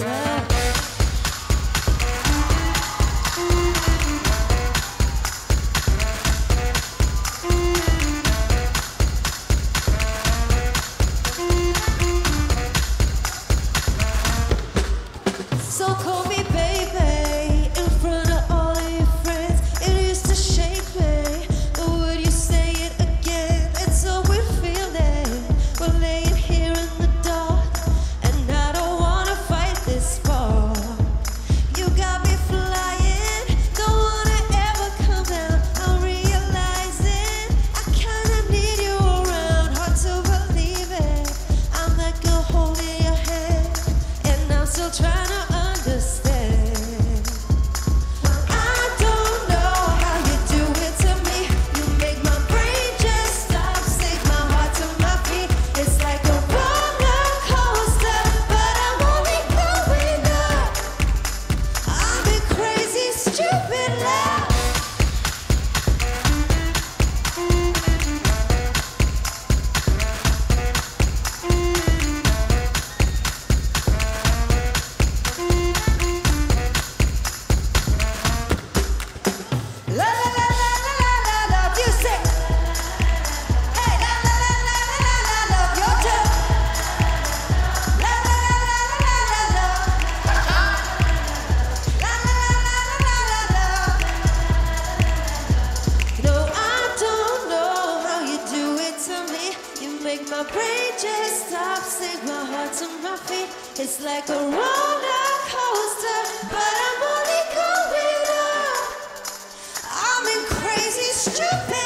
so cold. It's like a roller coaster, but stupid.